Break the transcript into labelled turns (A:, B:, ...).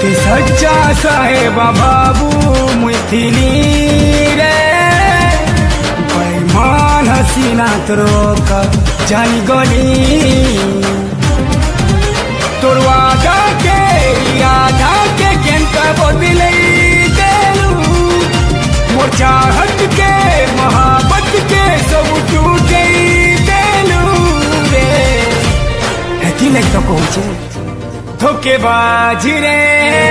A: ते सच्चा साहेबा बाबू मुथिली रे। बेईमान हसीना तोर जानी गली। तोर के यादा के देलू मोर चाहत के मोहब्बत के सब टूटे देलू रे। नहीं तो धोखेबाज रे।